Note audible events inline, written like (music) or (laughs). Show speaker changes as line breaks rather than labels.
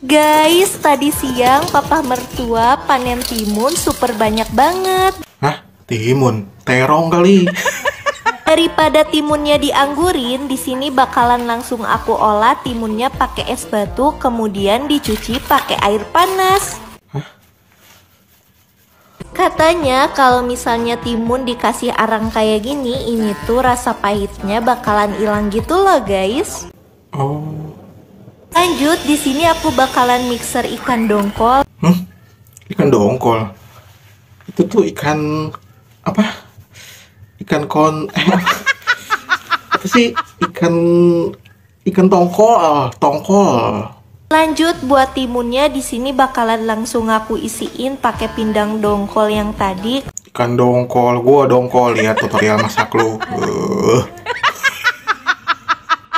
Guys, tadi siang papa mertua panen timun super banyak banget.
Hah? Timun? Terong kali. (laughs)
Daripada timunnya dianggurin, di sini bakalan langsung aku olah timunnya pakai es batu, kemudian dicuci pakai air panas. Katanya kalau misalnya timun dikasih arang kayak gini, ini tuh rasa pahitnya bakalan hilang gitu loh guys.
Oh.
Lanjut, di sini aku bakalan mixer ikan dongkol.
Hmm? Ikan dongkol. Itu tuh ikan apa? Ikan kon eh, (laughs) apa sih? Ikan ikan tongkol, ah, tongkol.
Lanjut buat timunnya di sini bakalan langsung aku isiin pakai pindang dongkol yang tadi.
Ikan dongkol, gua dongkol lihat tutorial masak lu. Uh. (laughs)